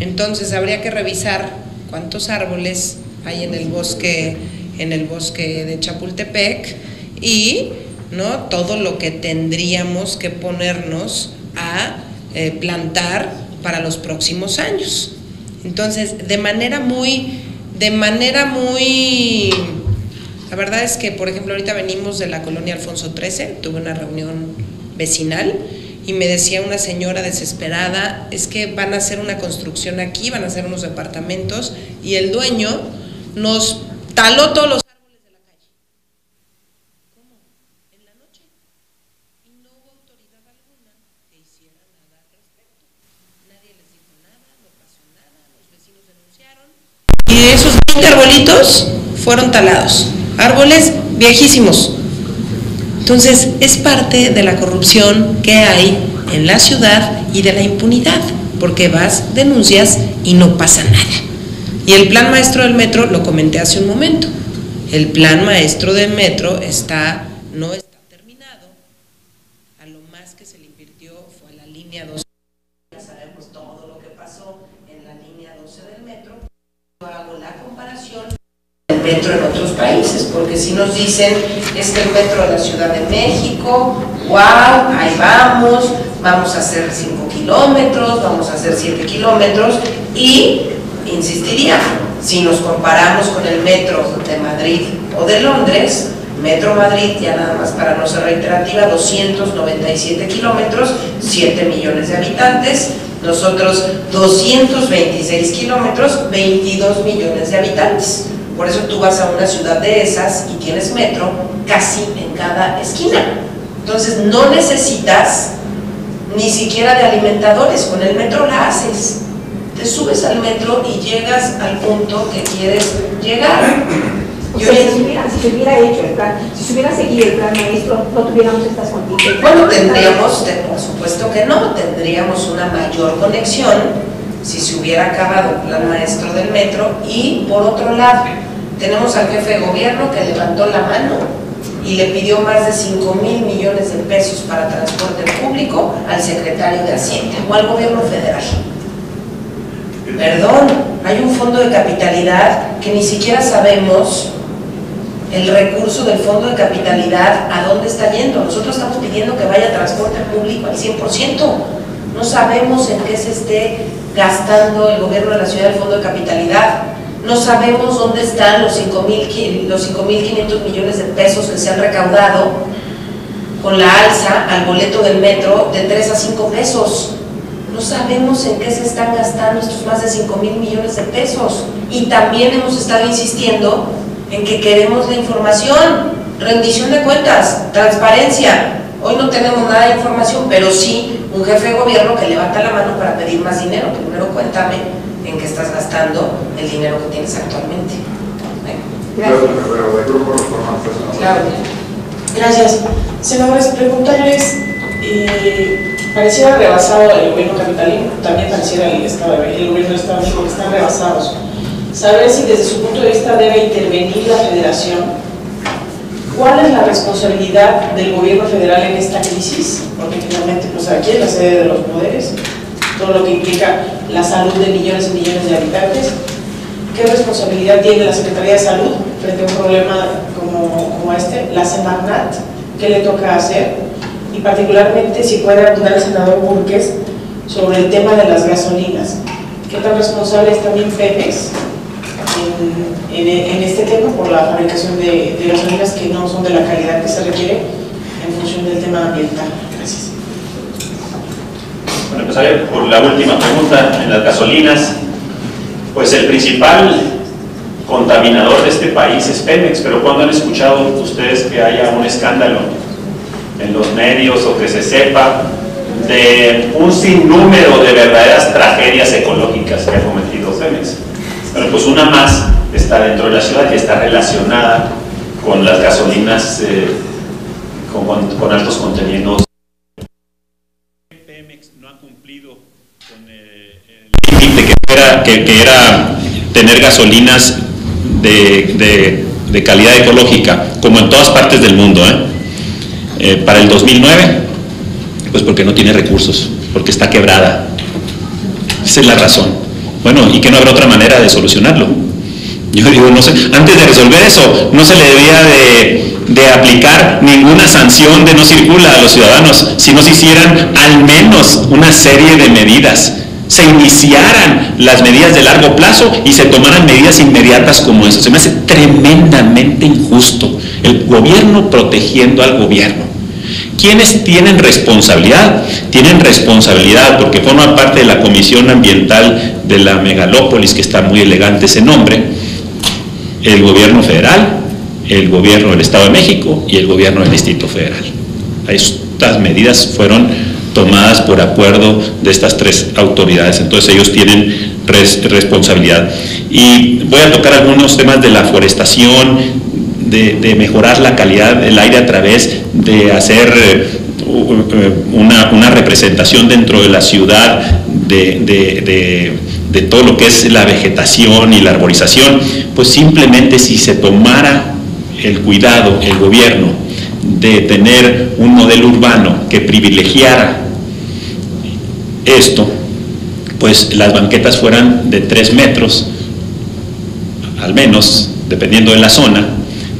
Entonces habría que revisar cuántos árboles hay en el bosque, en el bosque de Chapultepec y ¿no? todo lo que tendríamos que ponernos a eh, plantar para los próximos años. Entonces, de manera muy, de manera muy, la verdad es que, por ejemplo, ahorita venimos de la colonia Alfonso XIII, tuve una reunión vecinal y me decía una señora desesperada, es que van a hacer una construcción aquí, van a hacer unos departamentos y el dueño nos taló todos los arbolitos fueron talados, árboles viejísimos. Entonces, es parte de la corrupción que hay en la ciudad y de la impunidad, porque vas, denuncias y no pasa nada. Y el plan maestro del metro, lo comenté hace un momento, el plan maestro del metro está, no terminado, a lo más que se le invirtió fue a la línea 12. Ya sabemos todo lo que pasó en la línea 12 del metro. Hago la comparación del metro en otros países, porque si nos dicen, es el metro de la Ciudad de México, wow, ahí vamos, vamos a hacer 5 kilómetros, vamos a hacer 7 kilómetros, y insistiría, si nos comparamos con el metro de Madrid o de Londres, Metro Madrid, ya nada más para no ser reiterativa, 297 kilómetros, 7 millones de habitantes, nosotros 226 kilómetros, 22 millones de habitantes. Por eso tú vas a una ciudad de esas y tienes metro casi en cada esquina. Entonces no necesitas ni siquiera de alimentadores, con el metro la haces. Te subes al metro y llegas al punto que quieres llegar si, se hubiera, hecho el plan, si se hubiera seguido el plan maestro, no tuviéramos estas condiciones. Bueno, tendríamos, por supuesto que no, tendríamos una mayor conexión si se hubiera acabado el plan maestro del metro y por otro lado, tenemos al jefe de gobierno que levantó la mano y le pidió más de 5 mil millones de pesos para transporte público al secretario de Hacienda o al gobierno federal. Perdón, hay un fondo de capitalidad que ni siquiera sabemos el recurso del fondo de capitalidad, ¿a dónde está yendo? Nosotros estamos pidiendo que vaya transporte público al 100%. No sabemos en qué se esté gastando el gobierno de la ciudad del fondo de capitalidad. No sabemos dónde están los 5.500 los millones de pesos que se han recaudado con la alza al boleto del metro de 3 a 5 pesos. no sabemos en qué se están gastando estos más de 5 mil millones de pesos. Y también hemos estado insistiendo en que queremos la información, rendición de cuentas, transparencia. Hoy no tenemos nada de información, pero sí un jefe de gobierno que levanta la mano para pedir más dinero. Primero cuéntame en qué estás gastando el dinero que tienes actualmente. Gracias. Claro. Gracias. Senadores, preguntarles, eh, pareciera rebasado el gobierno capitalino, también pareciera el, estado, el gobierno de Estado de México que están rebasados. Saber si desde su punto de vista debe intervenir la federación, ¿cuál es la responsabilidad del gobierno federal en esta crisis? Porque finalmente, pues aquí es la sede de los poderes, todo lo que implica la salud de millones y millones de habitantes. ¿Qué responsabilidad tiene la Secretaría de Salud frente a un problema como, como este? La Semarnat, ¿qué le toca hacer? Y particularmente, si puede abundar el senador Burques sobre el tema de las gasolinas. ¿Qué tan responsable es también Pemex en, en, este tema por la fabricación de, de gasolinas que no son de la calidad que se requiere en función del tema ambiental? Gracias. Bueno, empezaré por la última pregunta, en las gasolinas. Pues el principal contaminador de este país es Pemex, pero ¿cuándo han escuchado ustedes que haya un escándalo en los medios o que se sepa de un sinnúmero de verdaderas tragedias ecológicas que ha cometido Pemex? Bueno, pues una más está dentro de la ciudad y está relacionada con las gasolinas eh, con, altos contenidos Pemex no ha cumplido con eh, el límite que era, que, que era tener gasolinas de, de, de, calidad ecológica, como en todas partes del mundo. ¿eh? Eh, para el 2009, pues porque no tiene recursos, porque está quebrada. Esa es la razón. Bueno, ¿y que no habrá otra manera de solucionarlo? Yo digo, no sé, antes de resolver eso, no se le debía de, de, aplicar ninguna sanción de no circula a los ciudadanos, si no se hicieran al menos una serie de medidas, se iniciaran las medidas de largo plazo y se tomaran medidas inmediatas como eso. Se me hace tremendamente injusto el gobierno protegiendo al gobierno. ¿Quiénes tienen responsabilidad? Tienen responsabilidad porque forman parte de la Comisión Ambiental de la Megalópolis, que está muy elegante ese nombre, el gobierno federal, el gobierno del Estado de México y el gobierno del Distrito Federal. Estas medidas fueron tomadas por acuerdo de estas tres autoridades, entonces ellos tienen res responsabilidad. Y voy a tocar algunos temas de la forestación, de, de, mejorar la calidad del aire a través de hacer una, una representación dentro de la ciudad de, de, de, todo lo que es la vegetación y la arborización, pues simplemente si se tomara el cuidado, el gobierno, de tener un modelo urbano que privilegiara esto, pues las banquetas fueran de 3 metros, al menos, dependiendo de la zona,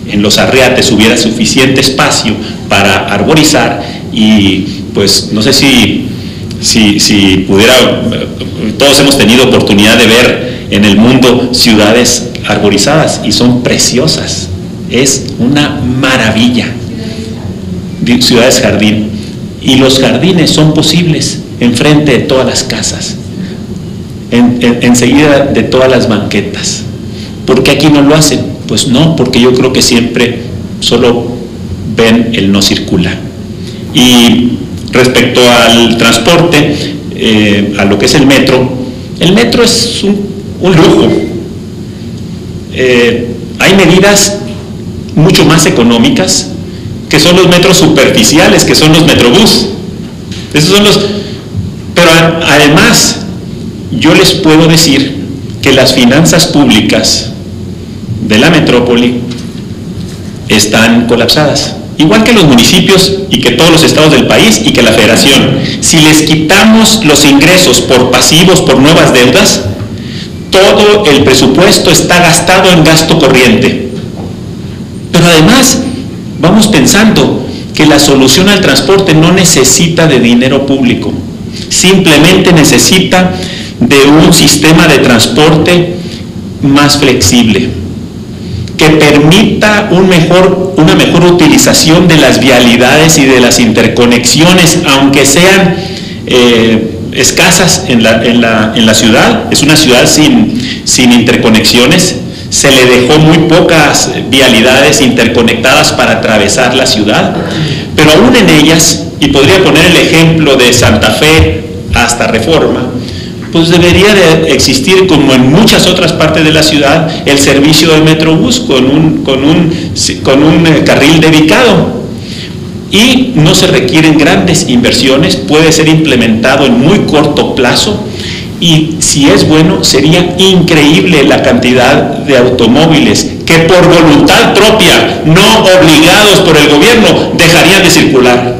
en los arriates hubiera suficiente espacio para arborizar y pues no sé si, si, si pudiera, todos hemos tenido oportunidad de ver en el mundo ciudades arborizadas y son preciosas, es una maravilla, ciudades jardín. Y los jardines son posibles enfrente de todas las casas, en, en, enseguida de todas las banquetas. ¿Por qué aquí no lo hacen? Pues no, porque yo creo que siempre solo ven el no circula. Y respecto al transporte, eh, a lo que es el metro, el metro es un, lujo. Eh, hay medidas mucho más económicas que son los metros superficiales, que son los metrobús. Esos son los... Pero además, yo les puedo decir que las finanzas públicas de la metrópoli están colapsadas. Igual que los municipios y que todos los estados del país y que la federación. Si les quitamos los ingresos por pasivos, por nuevas deudas, todo el presupuesto está gastado en gasto corriente. Pero además, vamos pensando que la solución al transporte no necesita de dinero público, simplemente necesita de un sistema de transporte más flexible, que permita una mejor utilización de las vialidades y de las interconexiones, aunque sean eh, escasas en la ciudad, es una ciudad sin, sin interconexiones, se le dejó muy pocas vialidades interconectadas para atravesar la ciudad, pero aún en ellas, y podría poner el ejemplo de Santa Fe hasta Reforma, pues debería de existir, como en muchas otras partes de la ciudad, el servicio de Metrobús con un, con un, con un eh, carril dedicado. Y no se requieren grandes inversiones, puede ser implementado en muy corto plazo y si es bueno, sería increíble la cantidad de automóviles que por voluntad propia, no obligados por el gobierno, dejarían de circular.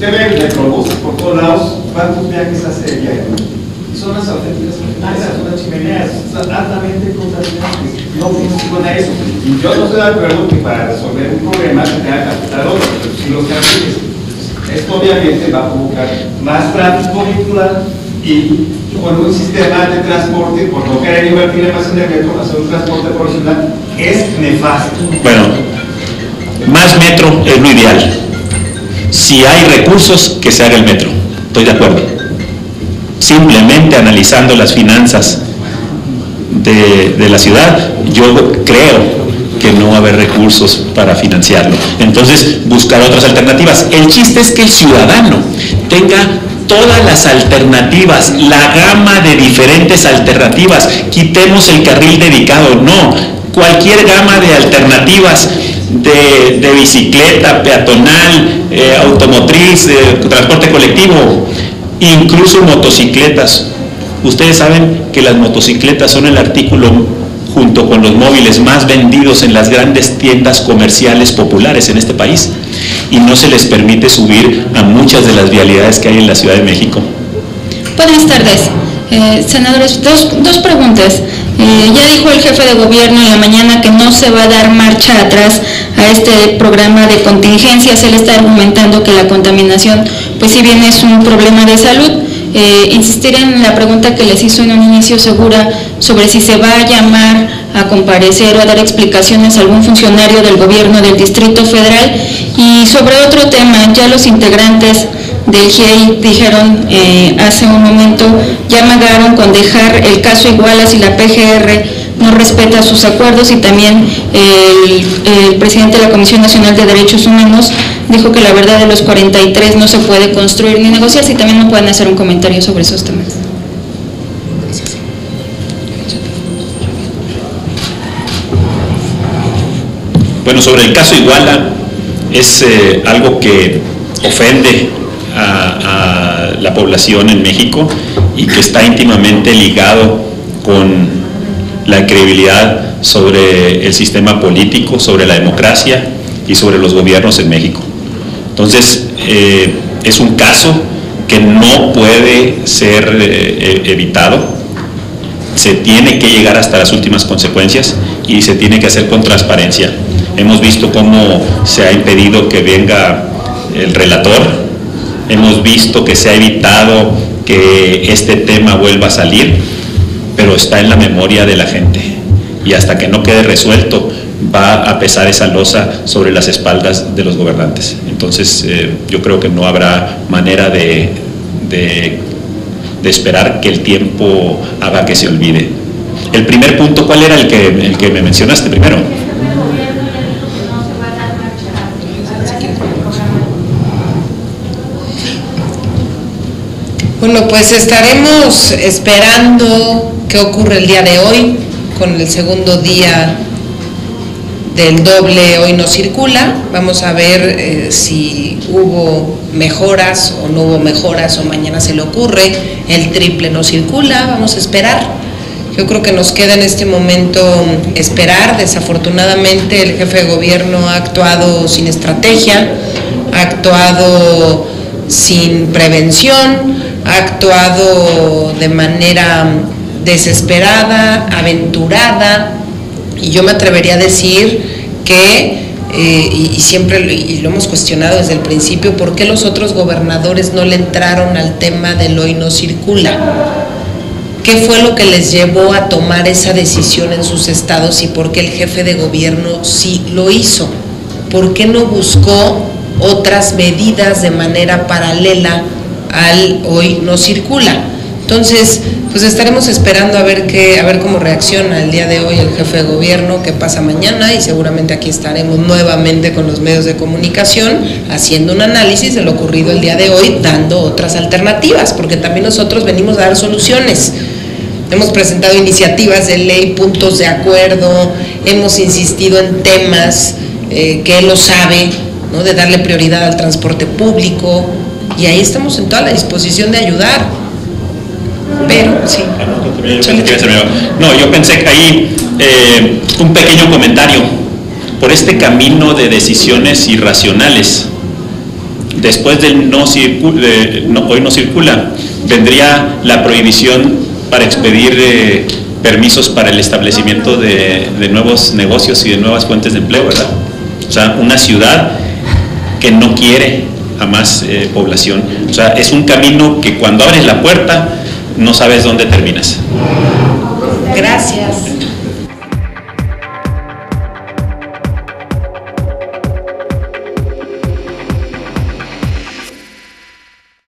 Usted ve el metrobús por todos lados, ¿cuántos viajes hace diario? Son las auténticas son las chimeneas, son altamente contaminantes, no funciona eso. Y yo no estoy de acuerdo que para resolver un problema se tenga que afectar otro, pero si lo que hace esto obviamente va a provocar más tráfico vehicular y con un sistema de transporte, por no querer invertir más en el metro, hacer un transporte profesional, es nefasto. Bueno, más metro es lo ideal si hay recursos, que se haga el metro. Estoy de acuerdo. Simplemente analizando las finanzas de, de la ciudad, yo creo que no va a haber recursos para financiarlo. Entonces, buscar otras alternativas. El chiste es que el ciudadano tenga todas las alternativas, la gama de diferentes alternativas. Quitemos el carril dedicado, no. Cualquier gama de alternativas de, bicicleta, peatonal, eh, automotriz, transporte colectivo, incluso motocicletas. Ustedes saben que las motocicletas son el artículo junto con los móviles más vendidos en las grandes tiendas comerciales populares en este país y no se les permite subir a muchas de las vialidades que hay en la Ciudad de México. Buenas tardes. Eh, senadores, dos, dos preguntas. Eh, ya dijo el jefe de gobierno en la mañana que no se va a dar marcha atrás a este programa de contingencias. Él está argumentando que la contaminación, pues si bien es un problema de salud, eh, insistir en la pregunta que les hizo en un inicio segura sobre si se va a llamar a comparecer o a dar explicaciones a algún funcionario del gobierno del Distrito Federal y sobre otro tema, ya los integrantes del GIEI dijeron eh, hace un momento, ya amagaron con dejar el caso Igualas y la PGR no respeta sus acuerdos y también el, presidente de la Comisión Nacional de Derechos Humanos dijo que la verdad de los 43 no se puede construir ni negociar, si también no pueden hacer un comentario sobre esos temas. Bueno, sobre el caso Iguala, es eh, algo que ofende a, la población en México y que está íntimamente ligado con la credibilidad sobre el sistema político, sobre la democracia y sobre los gobiernos en México. Entonces, eh, es un caso que no puede ser eh, evitado, se tiene que llegar hasta las últimas consecuencias y se tiene que hacer con transparencia. Hemos visto cómo se ha impedido que venga el relator hemos visto que se ha evitado que este tema vuelva a salir, pero está en la memoria de la gente y hasta que no quede resuelto va a pesar esa losa sobre las espaldas de los gobernantes. Entonces eh, yo creo que no habrá manera de, de, esperar que el tiempo haga que se olvide. El primer punto, ¿cuál era el que, el que me mencionaste primero? Bueno, pues estaremos esperando qué ocurre el día de hoy con el segundo día del doble hoy no circula. Vamos a ver eh, si hubo mejoras o no hubo mejoras o mañana se le ocurre. El triple no circula. Vamos a esperar. Yo creo que nos queda en este momento esperar. Desafortunadamente el jefe de gobierno ha actuado sin estrategia, ha actuado sin prevención ha actuado de manera desesperada, aventurada, y yo me atrevería a decir que, eh, y, siempre y lo hemos cuestionado desde el principio, ¿por qué los otros gobernadores no le entraron al tema del hoy no circula? ¿Qué fue lo que les llevó a tomar esa decisión en sus estados y por qué el jefe de gobierno sí lo hizo? ¿Por qué no buscó otras medidas de manera paralela al hoy no circula. Entonces, pues estaremos esperando a ver qué, a ver cómo reacciona el día de hoy el jefe de gobierno, qué pasa mañana y seguramente aquí estaremos nuevamente con los medios de comunicación haciendo un análisis de lo ocurrido el día de hoy, dando otras alternativas, porque también nosotros venimos a dar soluciones. Hemos presentado iniciativas de ley, puntos de acuerdo, hemos insistido en temas eh, que él lo sabe, ¿no? de darle prioridad al transporte público, y ahí estamos en toda la disposición de ayudar. Pero, sí. No, yo pensé que ahí eh, un pequeño comentario. Por este camino de decisiones irracionales, después del no, de, no hoy no circula, vendría la prohibición para expedir eh, permisos para el establecimiento de, de, nuevos negocios y de nuevas fuentes de empleo, ¿verdad? O sea, una ciudad que no quiere a más eh, población. O sea, es un camino que cuando abres la puerta no sabes dónde terminas. Gracias.